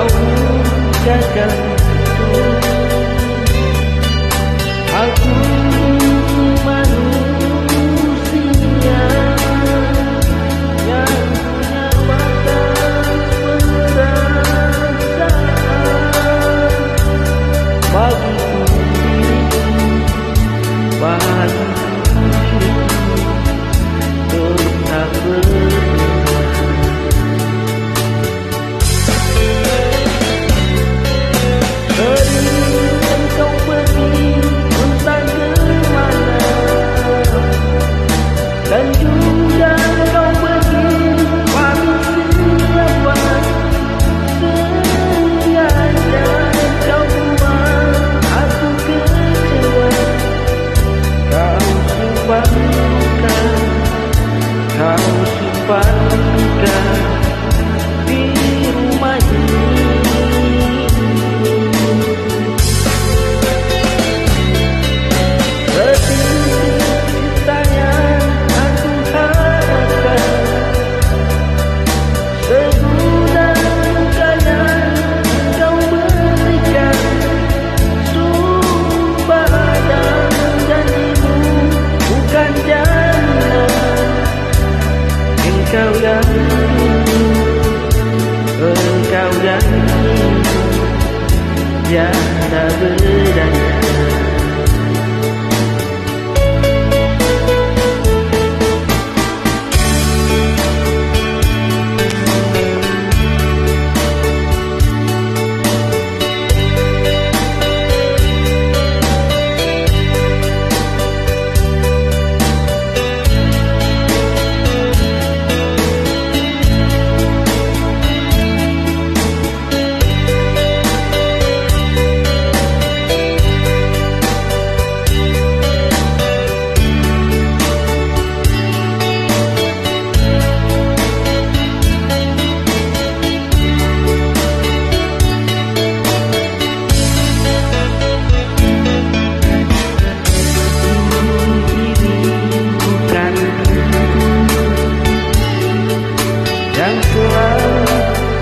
kau jagalah tiada bedanya